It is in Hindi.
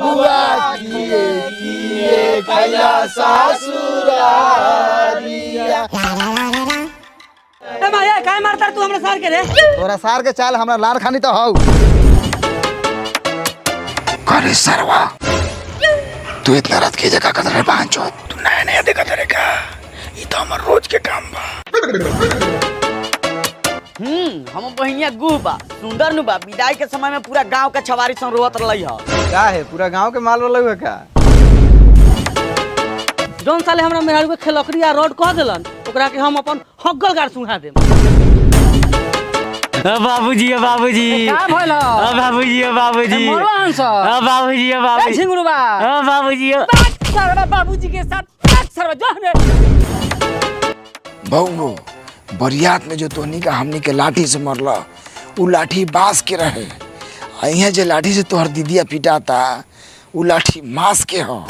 बुआ किए किए कैला सासुरारिया। ए माया काय मारता तू हमरा सार के रे? तोरा सार के चाल हमरा लार खानी तो हौ अरे सरवा। तू इतना रात की जगह कदर पांचो तू नया नया देखा तेरे का? ये तो हमार रोज के काम बा। हम्म हम बहिनिया गुह बा। सुंदर नु बा। विदाई के समय में पूरा गाँव के छवारी सन रोवत रहलै ह। का है? पूरा गाँव के माल वाला हुआ का? जौन साले हमरा मेहरारू के खेलकड़ी आ रोड कह देलन ओकरा के हम अपन हग्गल गाड़ सुंघा देम। बाबूजी ओ बाबूजी। का भइल ओ बाबूजी ओ बाबूजी। मरवा हंस ओ बाबूजी ओ ए बाबूजी झिंगुरू बा। ओ बाबूजी ओ बाबूजी के साथ सरवा जो बहू बरियात में जो तोहनी का हमनी के लाठी से मरल उ लाठी बाँस के रहे। यहाँ जे लाठी से तोहर दीदिया पिटाता उ लाठी मांस के हो।